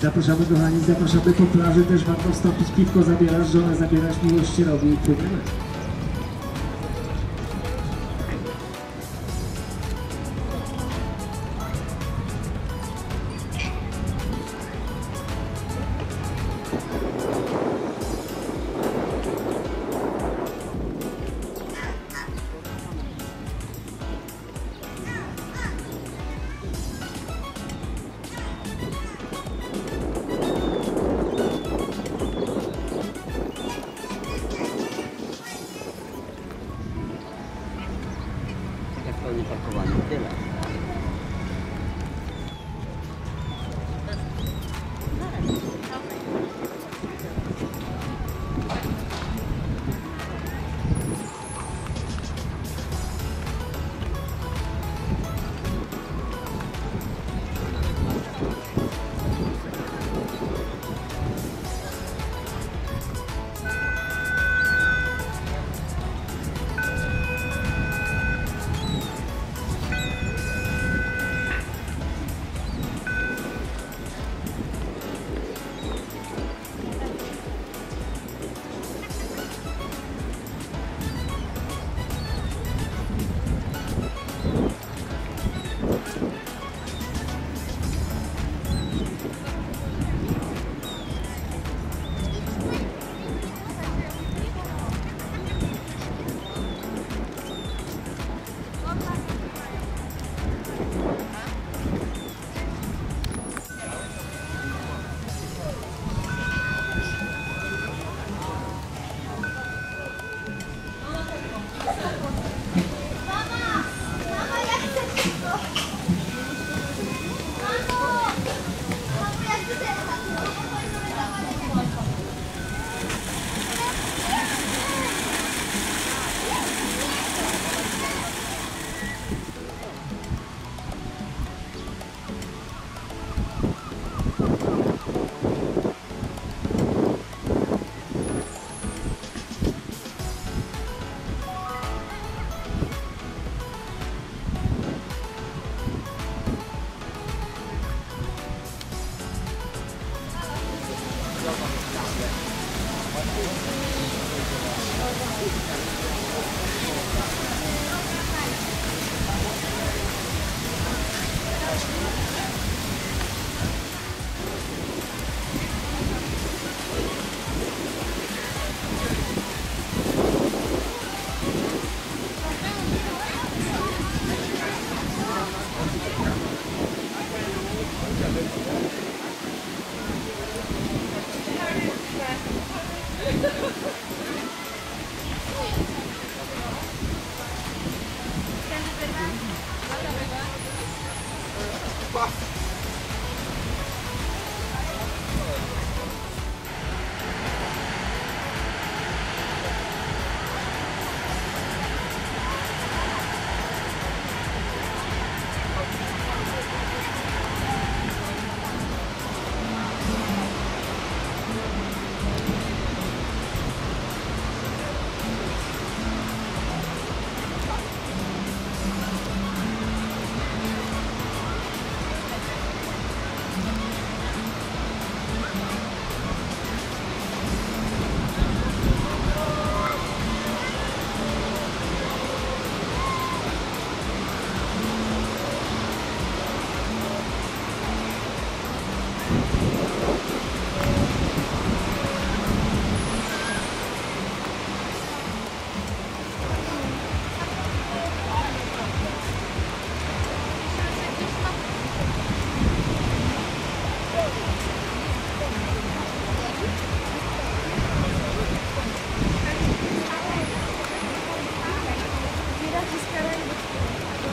Zapraszamy kochani, zapraszamy po plaży, też warto wstąpić, piwko zabierasz, żonę zabierasz, miłość się robi płyniemy.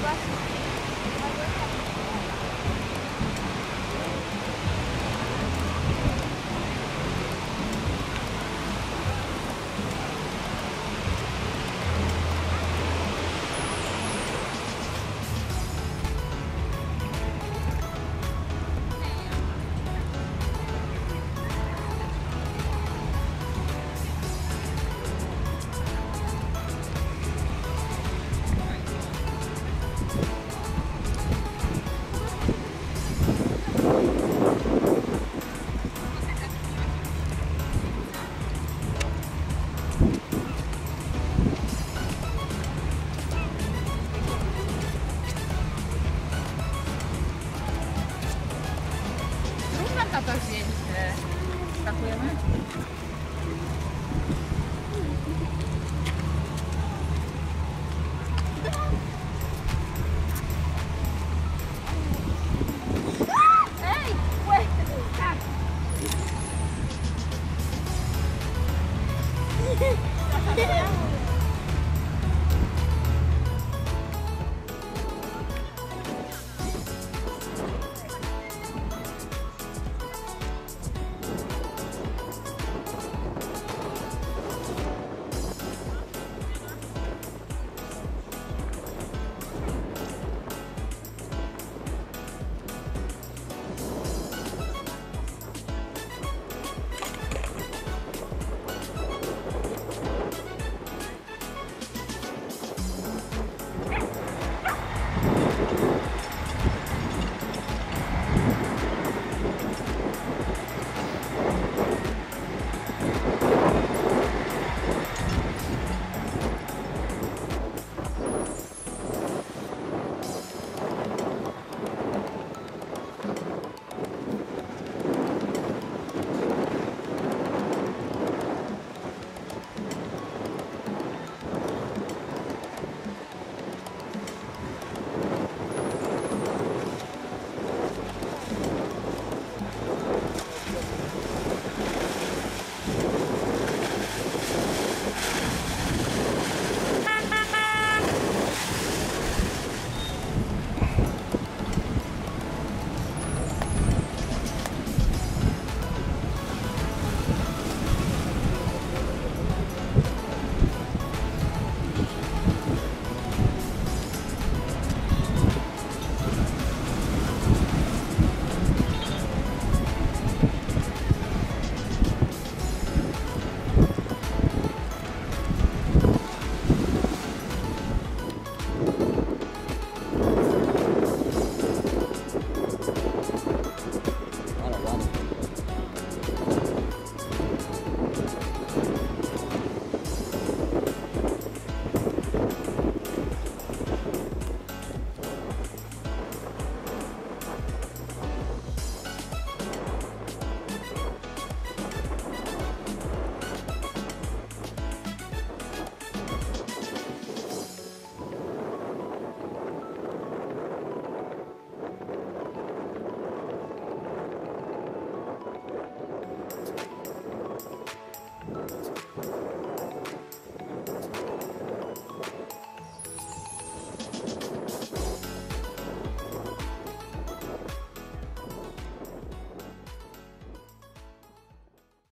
ます。Tata zdjęcie. Skakujemy?